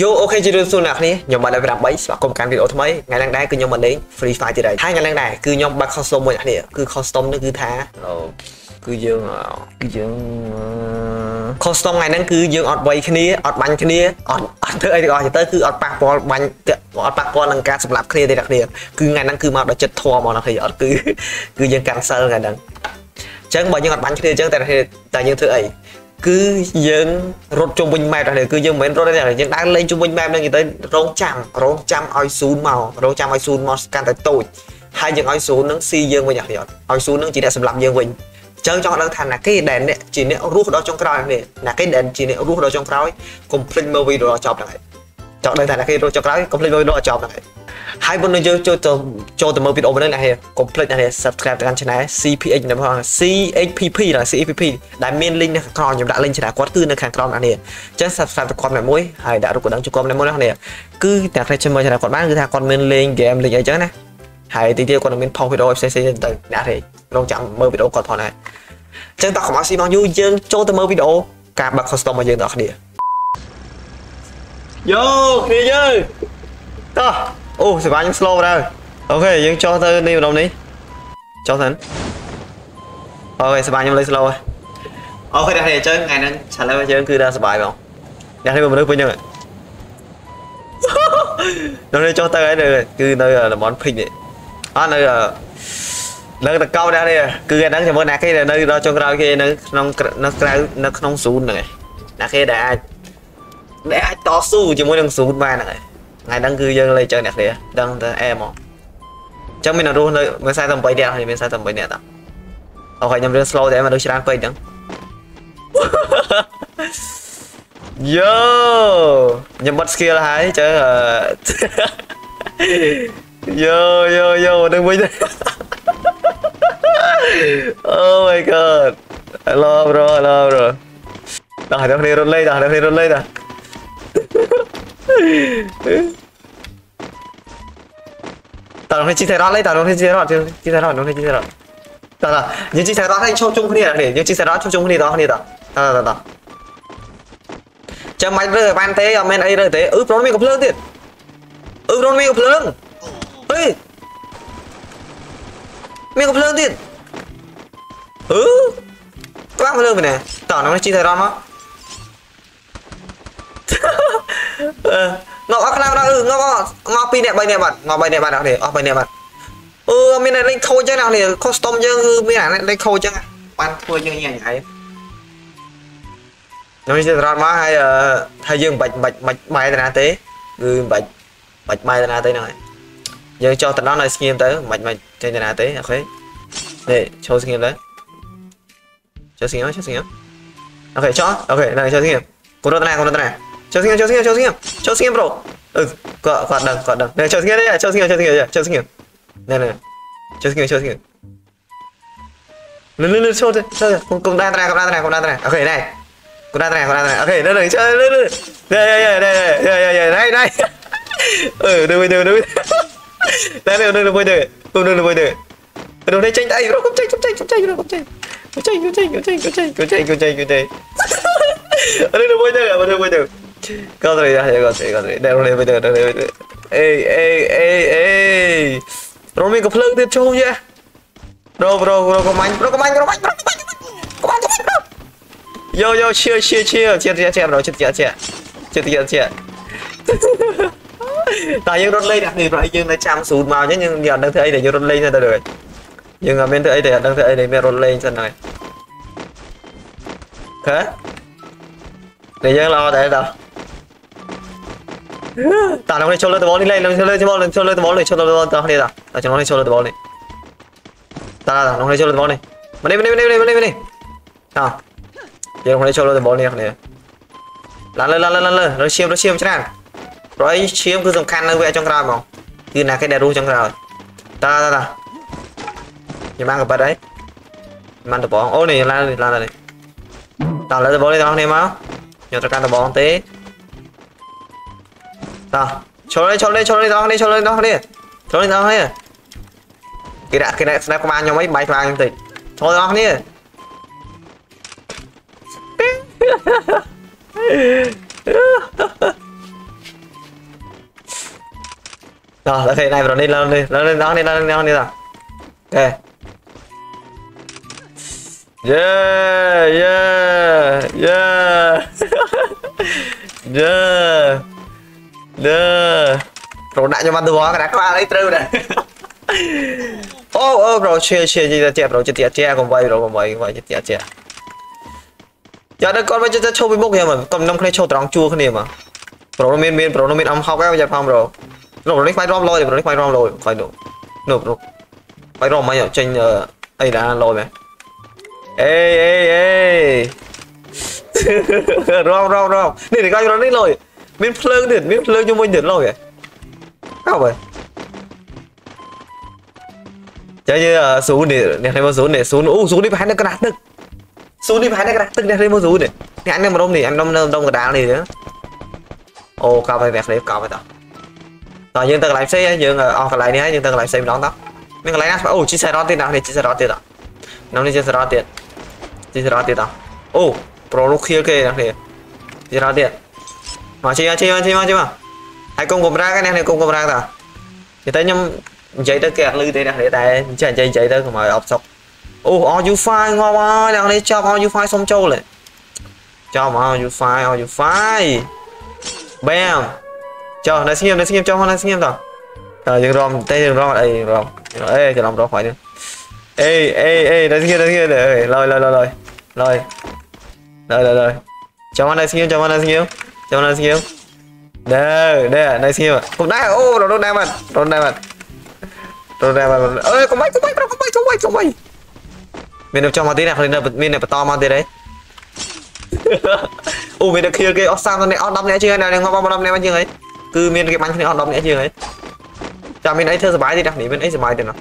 យូអូខេជម្រាបសួរអ្នកគ្នាខ្ញុំបាទលេខ8ស្វាគមន៍កាន់វីដេអូថ្មីថ្ងៃឡើងដែរគឺខ្ញុំមកលេង Free Fire ទៀតហើយហើយថ្ងៃឡើងដែរគឺខ្ញុំបាត់ custom មួយអ្នកគ្នាគឺ custom នេះគឺថាគឺយើងគឺយើង custom ថ្ងៃហ្នឹងគឺយើងអត់វ័យគ្នាអត់បាញ់គ្នាអត់អត់ធ្វើអីទាំងអស់ទៅគឺអត់ប៉ះពាល់បាញ់អត់ប៉ះពាល់នឹងការសម្លាប់គ្នាទេអ្នកគ្នាគឺថ្ងៃហ្នឹងគឺមកដល់ចិត្តធម៌មកអ្នកគ្នាអត់គឺគឺយើង cancel ថ្ងៃហ្នឹងអញ្ចឹងបើយើងអត់បាញ់គ្នាអញ្ចឹងតែតែយើងធ្វើអី គឺយើងរត់ជុំវិញម៉ែតហ្នឹងគឺយើងមិនមែនរត់ទេយើងដើរលេងជុំវិញម៉ែតហ្នឹងទៅរងចាំរងចាំឲ្យស៊ូនមករងចាំឲ្យស៊ូនមកកាន់តែតូចហើយយើងឲ្យស៊ូនហ្នឹងស៊ីយើងវិញអត់ឲ្យស៊ូនហ្នឹងជាអ្នកសម្លាប់យើងវិញចឹងចង់ដឹងថាណាគេដែលអ្នកជាអ្នករស់ដល់ចុងក្រោយនេះណាគេដែលជាអ្នករស់ដល់ចុងក្រោយកុំភ្លេចមើលវីដេអូដល់ចប់ហ្នឹងហើយ ចង់ដឹងថាណាគេរស់ចុងក្រោយកុំភ្លេចមើលវីដេអូដល់ចប់ហ្នឹងហើយហើយមុននឹងយើងចូលទៅចូលទៅមើលវីដេអូនេះណាហេកុំភ្លេចណាហេ Subscribe ទៅកាន់ Channel CPH នៅផង CHPP ណា CPP ដែលមាន link នៅខាងក្រោមខ្ញុំដាក់ link Channel គាត់គឺនៅខាងក្រោមណានេះអញ្ចឹង Subscribe ទៅគាត់ម្នាក់មួយហើយដាក់រូបកណ្ដឹងជូនគាត់ម្នាក់មួយណានេះគឺតែខ្លះជួយមើល Channel គាត់បានគឺថាគាត់មានលេង game លេងអីចឹងណាហើយទីទៀតគាត់នឹងមានផុសវីដេអូផ្សេងៗទៅអ្នកទេរងចាំមើលវីដេអូគាត់ផងដែរអញ្ចឹងតោះកុំឲ្យស៊ីមកយូរយើងចូលទៅមើលវីដេអូការបាក់ custom របស់យើងទាំងអស់គ្នា យោគ្នាយើងតោះអូសេវាខ្ញុំ slow ដែរអូខេយើងចុះទៅនេះម្ដងនេះចុះទៅអូខេសេវាខ្ញុំលេង slow ហើយអូខេអ្នកនេះអញ្ចឹងថ្ងៃហ្នឹង challenge របស់យើងគឺដល់សុបាយបងអ្នកនេះមនុស្សពេញហ្នឹងនៅនេះចុះទៅហើយគឺនៅតំបន់ភិកនេះអត់នៅនៅតកោដែរនេះគឺអាហ្នឹងជាមួយអ្នកគេដែលនៅដល់ចុងក្រោយគេនៅក្នុងនៅក្រៅនៅក្នុងស៊ូនហ្នឹងឯងអ្នកគេដែលអាច ដែលអាចតស៊ូជាមួយនឹងស៊ូនបានហ្នឹងឯងថ្ងៃហ្នឹងគឺយើងលេងចឹងអ្នកគ្នាដឹងទៅអែមកអញ្ចឹងមានរស់នៅមាន48នាក់ហើយមាន48នាក់តអូខេខ្ញុំរៀន slow តែមនុស្សច្រើនពេកហ្នឹងយោខ្ញុំបិទ skill ហើយចើយោយោយោនឹងវិញ Oh my god Hello bro hello bro ដល់ហើយគ្នារត់លេងដល់ហើយគ្នារត់លេង ដល់តើខ្ញុំជីថៃរ៉តលេងតើខ្ញុំជីថៃរ៉តជីថៃរ៉តខ្ញុំជីថៃរ៉តតើតើយើងជីថៃរ៉តឲ្យឈប់ជុំគ្នានេះយើងជីថៃរ៉តឈប់ជុំគ្នាតគ្នាតើតើតើចាំមិនរើបានទេអត់មានអីរើទេអឺប្រូនមានកំភ្លើងទៀតអឺប្រូនមានកំភ្លើងហេមានកំភ្លើងទៀតអឺក្បាលភ្លើងមែនទេតោះនោះជីថៃរ៉តមក ងប់អស់ខ្លាំងដល់អឺងប់អស់មក2នាក់3នាក់បាត់មក3នាក់បាត់អស់នេះអស់3នាក់បាត់អឺមានអ្នកលេងខូចចឹងអស់នេះខុសស្តុំយើងគឺមានអាអ្នកលេងខូចចឹងបានធ្វើយើងញ៉ាំហើយខ្ញុំនិយាយត្រង់មកហើយថាយើងមិនបាច់មិនបាច់បាយតាទេគឺមិនបាច់បាច់បាយតាទេហ្នឹងហើយយើងចោះតំណឲ្យស្ងៀមទៅមិនបាច់ចេញតាទេអូខេនេះចូលស្ងៀមទៅចូលស្ងៀមចូលស្ងៀមអូខេចោះអូខេដល់ចូលស្ងៀមគោរពតាគោរពតា កុំចេញកុំចេញកុំចេញរត់កុំចេញកុំចេញកុំចេញកុំចេញកុំចេញកុំចេញកុំចេញកុំចេញអរនេះមួយទៅអរនេះមួយទៅកោត្រេកោត្រេកោត្រេកោត្រេដែលរត់លេងទៅរត់លេងទៅអេអេអេអេរត់មានកភ្លើងទៀតចូលយ៉ាប្រូប្រូប្រូកំាញ់ប្រូកំាញ់ប្រូកំាញ់ប្រូកំាញ់កំាញ់កំាញ់ប្រូយោយោឈៀឈៀឈៀជិតជិតប្រូជិតជិតជិ Controlida, ya controlida, controlida. Đây, lên bây giờ, đây, bây giờ. Ê, ê, ê, ê. Rồi mình có plug tiếp chung chưa? Bro, bro, bro, có mạnh, bro, có mạnh, bro, mạnh, bro, có mạnh, có mạnh, có mạnh, Yo, yo, chia, chia, chia, chia, chia, chia, bro, chia, chia, chia, chia, chia, chia. Tại nhưng rốt lên thì rồi nhưng nó chạm sụt màu nhé, nhưng giờ đang thấy để nhưng rốt lên ra được. Nhưng mà bên thấy để đang thấy để mẹ rốt lên chân này. Thế. Để dân lo để đâu. 打两个球了，对吧？你来，两球了，对吧？两球了，对吧？你球了，对吧？打你打，打球你球了，对吧？你打打打，两个球了，对吧？你，没得没得没得没得没得，啊，也两个球了，对吧？你你，来了来了来了，来切了切了，这样，来切คือสำคัญនៅវគ្គចុងក្រោយហ្មងគឺណាគេដែលរស់ចុងក្រោយតាតាតាញ៉ាំបានក៏បាត់ហើយមិនដបងអូនេះឡានឡាននេះតើលើដបងនេះទាំងអស់គ្នាមកយកត្រូវការដបងទេ nào Trốn lên, trốn lên, trốn lên đó đi, trốn lên đó đi. Trốn lên đó đi. Cái đã cái đã snap qua nhau mấy bay bài vàng thì. thôi đó đi. Rồi, ok, này rồi lên lên đi, lên lên đó đi, lên lên đó đi rồi. Ok. Yeah, yeah, yeah. yeah. Yeah rồi ដាក់ខ្ញុំអត់ទៅកណ្ដាស់ក្បាលអីត្រូវដែរអូអូប្រូឈៀឈៀចិត្តចេះប្រូចិត្តចេះកុំវាយប្រូកុំវាយកុំវាយចិត្តចេះយ៉ាដល់គាត់មកចិត្តឈប់ពីមុខខ្ញុំកុំនំគ្នាឈប់ត្រង់ជួរគ្នាមកប្រូមានមានប្រូមានអំហុកហើយយ៉ាផងប្រូប្រូនេះខ្វាយរំលយប្រូនេះខ្វាយរំលយខ្វាយនោះនោះប្រូខ្វាយរំមកចេញអីណាលយមែនអេអេអេរំរំរំនេះនេះខ្វាយរំនេះលយ មានភ្លើងទៀតមានភ្លើងជាមួយទៀតលយហ៎អើបើចាយើស៊ូនេះអ្នកនេះមកស៊ូនេះស៊ូអូស៊ូនេះប្រហែលនៅកណ្ដាស់ទឹកស៊ូនេះប្រហែលនៅកណ្ដាស់ទឹកអ្នកនេះមកស៊ូនេះអ្នកនេះមករំនេះអញដុំនៅដុំកណ្ដាលនេះអូកោបហើយអ្នកនេះកោបហើយតោះតោះយើងទៅកន្លែងផ្សេងយើងអស់កន្លែងនេះហើយយើងទៅកន្លែងផ្សេងម្ដងតោះមានកន្លែងណាអូជីសារ៉តទៀតណានេះជីសារ៉តទៀតតោះនោះនេះជីសារ៉តទៀតជីសារ៉តទៀតតោះអូប្រូនោះខៀលគេណានេះជីសារ៉តទៀត មកជីមកជីមកជីមកជីមកហើយកុំកំរាកនេះនេះកុំកំរាកតោះនិយាយទៅខ្ញុំនិយាយទៅគេអត់លឺទេអ្នកនេះតែចេះនិយាយនិយាយទៅកុំឲ្យអបសុកអូ RU5 ងាប់ហើយអ្នកនេះចាប់ RU5 សុំចូលចាប់ RU5 RU5 បែមចុះនៅស្ងៀមនៅស្ងៀមចុះមកនៅស្ងៀមតើតើយើងរំតែយើងរំអីរំអេគេរំរំខ្វាយនេះអេអេអេនៅស្ងៀមនៅស្ងៀមអេលយលយលយលយលយលយលយចុះមកនៅស្ងៀមចុះមកនៅស្ងៀម ចុះមកនៅស្ងៀមណែណែនៅស្ងៀមគុំដែរអូរត់ដែរបាត់រត់ដែរបាត់រត់ដែរបាត់អើកុំបាច់កុំបាច់កុំបាច់កុំបាច់កុំបាច់មានចុះមកទៀតណាមានបន្តមកទៀតហីអូមានតែខៀលគេអស់30នាក់អស់10នាក់ជាងហើយងាប់អស់10នាក់ជាងហើយគឺមានគេបាញ់គ្នាអស់10នាក់ជាងហើយចាំមានអីធ្វើសុបាយទេណានេះមានអីសុបាយទេណា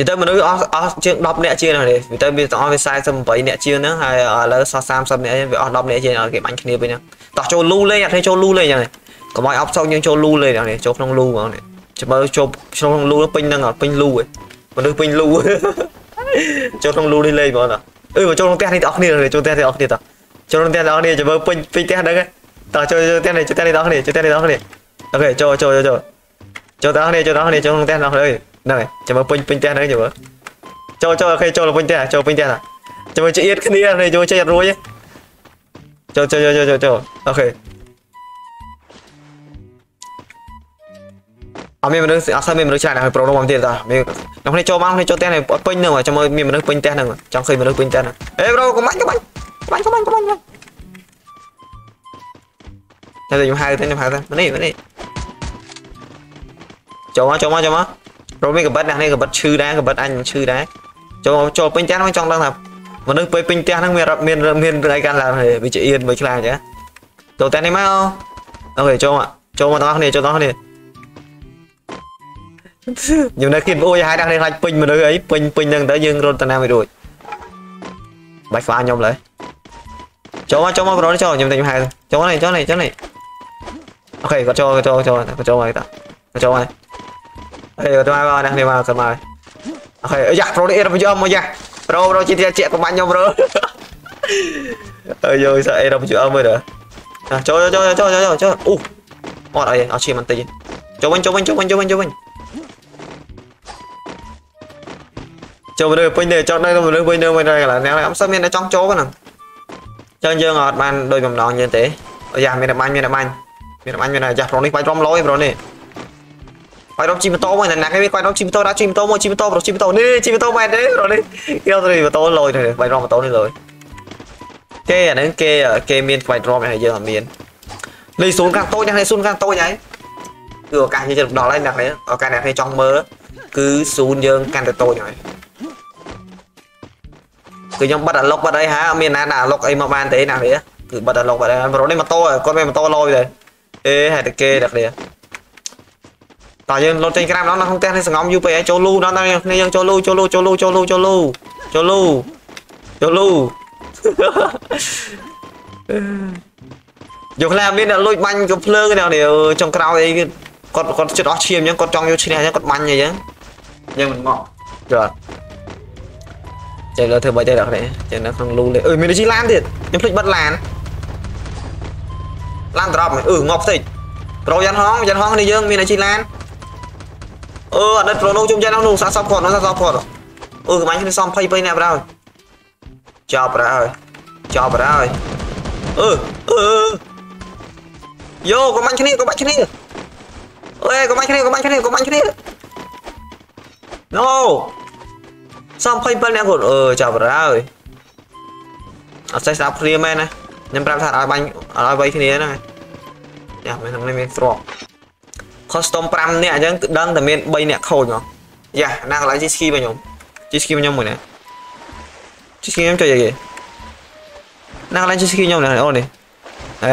និយាយទៅមនុស្សអស់អស់ជាង10នាក់ជាងនេះវាទៅវាទាំងអស់វា48នាក់ជាងហ្នឹងហើយឥឡូវសោះ30នាក់វាអស់10នាក់ជាងគេបាញ់គ្នាវិញហ្នឹងតោះចូលលូលេងអត់ thấy ចូលលូលេងយ៉ាងនេះកុំឲ្យអបសោកយើងចូលលូលេងនេះចូលក្នុងលូហ្មងនេះចាំមើលចូលក្នុងលូពេញហ្នឹងពេញលូឯងមនុស្សពេញលូចូលក្នុងលូនេះលេងហ្មងណាអឺមកចូលក្នុងផ្ទះនេះទាំងអស់គ្នាចូលផ្ទះទាំងអស់គ្នាតោះចូលក្នុងផ្ទះទាំងអស់គ្នាចាំមើលពេញពេញផ្ទះហ្នឹងតោះចូលចូលផ្ទះនេះចូលផ្ទះនេះទាំងអស់គ្នាចូលផ្ទះនេះទាំងអស់គ្នា OK ចូលចូលចូលចូលទាំងអស់គ្នាចូលទាំងអស់គ្នាចូលក្នុងផ្ទះទាំងអស់គ្នា ហ្នឹងហើយចាំមើលពេញពេញផ្ទះហ្នឹងចាំមើលចូលចូល OK ចូលពេញផ្ទះចូលពេញផ្ទះណាចាំមើលជិះអៀតគ្នានេះចូលចេះអត់រួចចូលចូលចូលចូលចូលអូខេអត់មានមនុស្សអត់ស្អីមានមនុស្សច្រើនហើយប្រូនោះមកទៀតតាមានក្នុងនេះចូលមកនេះចូលផ្ទះនេះពេញហ្នឹងចាំមើលមានមនុស្សពេញផ្ទះហ្នឹងចង់ឃើញមនុស្សពេញផ្ទះហ្នឹងអេប្រូកុំបាញ់កុំបាញ់កុំបាញ់កុំបាញ់កុំបាញ់តែខ្ញុំហៅទៅខ្ញុំហៅទៅមកនេះមកនេះចូលមកចូលមកចូលមក ប្រូមានកបិតនេះកបិតឈឺដែរកបិតអញឈឺដែរចូលចូលពេញផ្ទះហ្នឹងចង់ដឹងថាមនុស្សពេលពេញផ្ទះហ្នឹងមានមានមានអីកាន់ឡើងហើយវាជាអៀនមួយខ្លាចហ៎ចូលផ្ទះនេះមកអូខេចូលមកចូលមកទាំងអស់គ្នាចូលទាំងអស់គ្នាខ្ញុំនៅគិតអូយហើយដាក់នេះខ្លាចពេញមនុស្សអីពេញពេញហ្នឹងទៅយើងរត់ទៅណាមិនរួចបាច់ខ្វះខ្ញុំលើចូលមកចូលមកប្រូចូលខ្ញុំតែខ្ញុំហៅចូលនេះចូលនេះចូលនេះអូខេគាត់ចូលចូលចូលគាត់ចូលមកតាគាត់ចូលមក អេគាត់មកមកនេះមកគាត់មកអូខេយ៉ាប្រូនេះអេរ៉ាយកមកយ៉ាប្រូប្រូជាជាជាកំបាញ់ខ្ញុំប្រូអើយយសអេរ៉ាយកមើលទៅចូលចូលចូលចូលចូលចូលអូអត់អីអត់ឈាមបន្តិចចូលវិញចូលវិញចូលវិញចូលវិញចូលវិញចូលមនុស្សពេញទេចង់នៅមនុស្សពេញនៅមិនដែរកន្លែងណាអត់សូវមានតែចង់ចូលហ្នឹងចឹងយើងអត់បានដូចបំណងយើងទេយ៉ាមានតែបាញ់មានតែបាញ់មានតែបាញ់មានតែចាស់ប្រុសនេះបាច់រំលយប្រុសនេះ បាច់រំជីម៉ូតូមកណាស់គេបាច់រំជីម៉ូតូដាក់ជីម៉ូតូមកជីម៉ូតូប្រុសជីម៉ូតូនេះជីម៉ូតូមែនទេប្រុសនេះគេអត់ទៅម៉ូតូលយទេបាច់រំម៉ូតូនេះលយគេអាហ្នឹងគេគេមានបាច់រំហើយយើងអត់មាននេះស៊ូនខាងតូចនេះស៊ូនខាងតូចហើយគឺឱកាសយើងជិតដល់ហើយអ្នកនេះឱកាសអ្នកនេះចង់មើលគឺស៊ូនយើងកាន់តែតូចហើយគឺខ្ញុំបិទអាឡុកបិទអីហាអត់មានណាដាក់អាឡុកអីមកបានទេណាវាគឺបិទអាឡុកបិទអីប្រូនេះម៉ូតូគាត់មានម៉ូតូលយទេអេហេតុតែគេដាក់គ្នា តើយើងលោតចេញក្រាមដល់នៅក្នុងផ្ទះនេះសងំយូរពេកហើយចូលលូដល់គ្នាយើងចូលលូចូលលូចូលលូចូលលូចូលលូចូលលូចូលលូយកខ្លះមានអ្នកលួចបាញ់កំភ្លើងនេះចុងក្រោយអីគាត់គាត់ចិត្តអស់ឈាមអញ្ចឹងគាត់ចង់យកឈ្នះអញ្ចឹងគាត់បាញ់អីចឹងយើងមិនមកចាចេះលើធ្វើបាច់ទេដល់នេះចេះនៅក្នុងលូលេអឺមានជីឡានទៀតខ្ញុំភ្លេចបិទឡានឡានត្រប់អឺងាប់តិចប្រូយ៉ាន់ហងយ៉ាន់ហងនេះយើងមានជីឡាន អឺអត់ប្រូនោះជុំយ៉ាងនោះសាក់សពគាត់នោះសាក់សពគាត់អឺកម្លាំងគ្នាសំ20ពេញអ្នកប្រោចប់ប្រោចប់ប្រោអឺអឺយោកម្លាំងគ្នាកម្លាំងគ្នាអេកម្លាំងគ្នាកម្លាំងគ្នាកម្លាំងគ្នា No សំ27អ្នកគាត់អឺចាប់ប្រោអត់ចេះស្ដាប់ព្រាមែនណាខ្ញុំប្រាប់ថាឲ្យបាញ់ឲ្យវៃគ្នាហ្នឹងយ៉ាមែនហ្នឹងមានស្រប custom 5នាក់អញ្ចឹងដឹងតែមាន3នាក់ខូចមកយ៉ាណាកន្លែងជីស្គីរបស់ខ្ញុំជីស្គីរបស់ខ្ញុំមួយណាជីស្គីខ្ញុំចុចអីគេណាកន្លែងជីស្គីខ្ញុំណាអូនេះហេ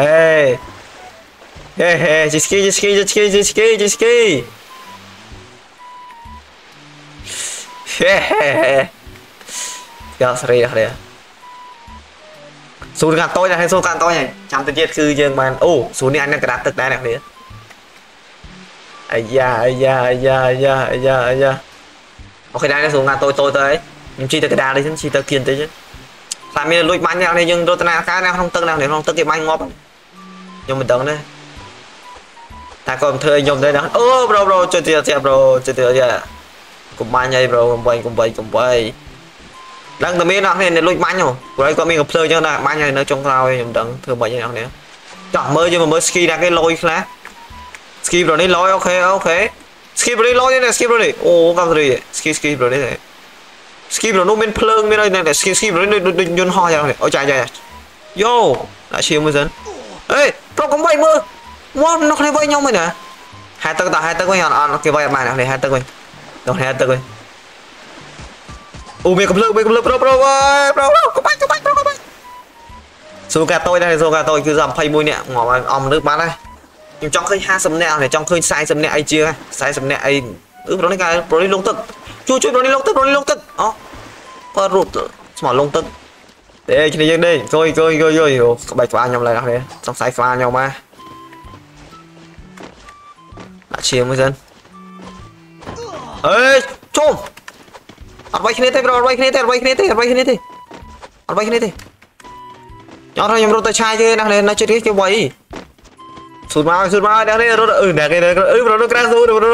ហេហេជីស្គីជីស្គីជីស្គីជីស្គីជីស្គីហេហេយ៉ាស្រីដែរស៊ូនកាតូចហើយស៊ូនកាតូចហើយចាំទៅទៀតគឺយើងបានអូស៊ូននេះអញនៅក្រាស់ទឹកដែរអ្នកនេះ អាយ៉ាអាយ៉ាអាយ៉ាអាយ៉ាអាយ៉ាអាយ៉ាអូខេដែរស៊ូនកាតូចតូចទៅហើយខ្ញុំជីទៅក្តារនេះជីទៅគៀនតិចតែមានលួចបាញ់អ្នកនេះយើងរត់តាការនៅក្នុងទឹកនៅក្នុងទឹកគេបាញ់ងាប់ខ្ញុំមិនដឹងទេតែក៏មិនធ្វើឲ្យខ្ញុំដែរអូប្រូប្រូជួយទៀតទៀតប្រូជួយទៀតទៀតកុំបាញ់អីប្រូកុំបាញ់កុំបាញ់កុំបាញ់ដឹងតែមានអ្នកនេះលួចបាញ់ហ៎ព្រោះគាត់មានកំភ្លើអញ្ចឹងដែរបាញ់ហើយនៅចុងក្រោយខ្ញុំដឹងធ្វើមិនអីអ្នកនេះចោះមើលយើងមើលស្គីដាក់គេលយខ្លះ skip rồi đi, lôi, ok ok. Skip rồi đi, lôi này, skip rồi đi. Ô gặp rồi skip skip rồi đi này. Skip rồi nó bên pleung bên đây này skip skip rồi đi đi nhún ho ra này. Ôi chạy chạy yo lại chiêu mới dần ê tao cũng vậy mơ wow, nó không vậy nhau mày nè. Hai tơ tao, hai tơ tấc mày ăn cái vậy mày này, hai tơ mày đâu hai tơ mày ô mày cầm lực mày cầm lực pro pro ơi pro pro cầm bách cầm bách pro cầm bách số gà tôi đây số gà tôi. Cứ giảm phay mùi nè. Ngỏ ông nước bán đây. ខ្ញុំចង់ឃើញ50នាក់ចង់ឃើញ40នាក់អីជាង40នាក់អីអឺប្រូនេះកាប្រូនេះលងទឹកជួយជួយប្រូនេះលងទឹកប្រូនេះលងទឹកអូគាត់រត់ស្មោះលងទឹកទេគ្នាយើងដេកគយគយគយគយក្បាច់ក្បាលខ្ញុំឡើយអស់នេះសង្ស័យក្បាលខ្ញុំមកដាក់ឈាមមួយសិនអេជុំអត់វាយគ្នាទេប្រូអត់វាយគ្នាទេអត់វាយគ្នាទេអត់វាយគ្នាទេអត់វាយគ្នាទេខ្ញុំខ្ញុំរត់ទៅឆាយទេណានៅចិត្តគេគេវាយ ស៊ូតមកស៊ូតមកអ្នកនេះរត់អឺអ្នកគេអឺប្រូនៅក្រៅស៊ូប្រូ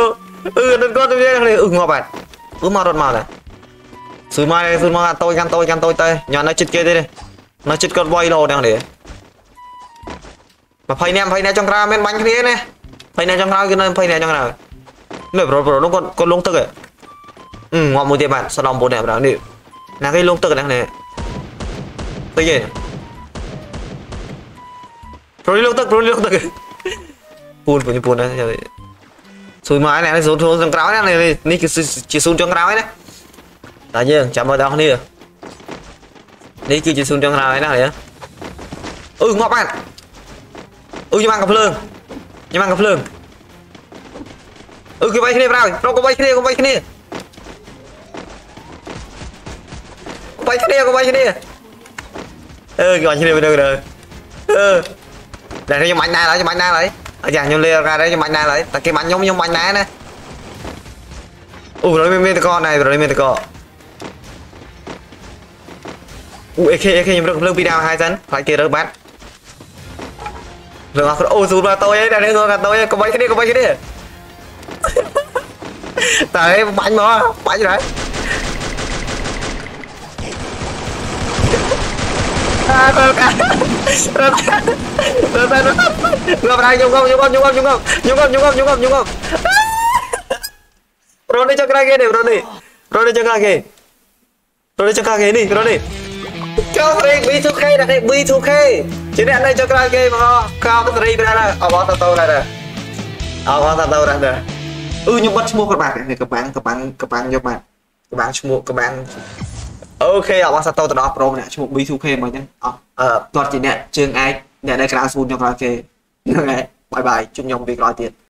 អឺនឹងគាត់ទៅនេះអឺងាប់បាត់អឺមករត់មកដែរស៊ូតមកស៊ូតមកតូចកាន់តូចកាន់តូចទៅញ៉ាំនៅចិត្តគេទេនៅចិត្តគាត់វាយលោអ្នកនេះ20នាក់20នាក់ចុងក្រោយមានបាញ់គ្នាណា20នាក់ចុងក្រោយគឺនៅ20នាក់ចុងក្រោយនេះប្រូប្រូនោះគាត់គាត់លងទឹកហ៎អឺងាប់មួយទៀតបាទសឡំ4នាក់បាទនេះណាគេលងទឹកហ្នឹងនេះទៅយេប្រូលងទឹកប្រូលងទឹក ពូនពូនពូនណាស៊ូនមកនេះស៊ូនស៊ូនក្រោយណានេះគឺជាស៊ូនចុងក្រោយណាតែយើងចាំមើលដល់គ្នានេះគឺជាស៊ូនចុងក្រោយណានេះអឺងាប់បាទអឺខ្ញុំបានកំភ្លើងខ្ញុំបានកំភ្លើងអឺគេវាយគ្នាប្រោយប្រូក៏វាយគ្នាក៏វាយគ្នាបាយគ្នាក៏បាយគ្នាអឺគេបាញ់គ្នាទៅទៅអឺតែខ្ញុំបាញ់ដែរហើយខ្ញុំបាញ់ដែរហើយ អាយ៉ាខ្ញុំលេកាដែរខ្ញុំបាញ់ដែរហើយតែគេបាញ់ខ្ញុំខ្ញុំបាញ់ដែរណាអូរយមានតកណែរយមានតកអូអេខេអេខេខ្ញុំរឹកភ្លើងពីដើមហើយសិនខ្លាចគេរើបាត់លើអស់អូស៊ូមកតូចឯងតែនេះស៊ូកាតូចក៏បាញ់គ្នាក៏បាញ់គ្នាតែបាញ់មកបាញ់ហើយ រត់រត់រត់រត់ងាប់ហើយញុំងាប់ញុំងាប់ញុំងាប់ញុំងាប់ញុំងាប់ញុំងាប់ញុំងាប់រត់នេះចុះក្រោយគេនេះរត់នេះរត់នេះចុះក្រោយគេរត់នេះចុះក្រោយគេនេះរត់នេះចូលព្រេង B2K ដាក់គេ B2K ជាអ្នកនៅចុះក្រោយគេមកកោបសេរីប្រាណាអបតតោណាណាអបតតោណាណាអឺខ្ញុំបិទឈ្មោះគាត់បាត់នេះកបាំងកបាំងកបាំងយកបាត់កបាំងឈ្មោះកបាំង អូខេអបអរសាទរទៅដល់ប្រូម្នាក់ឈ្មោះ B2K មកចឹងអស់អឺគាត់ជាអ្នកជើងឯកអ្នកនៅក្រៅស៊ូនខ្ញុំក្រោយគេហ្នឹងហើយបាយបាយជួបខ្ញុំពេលក្រោយទៀត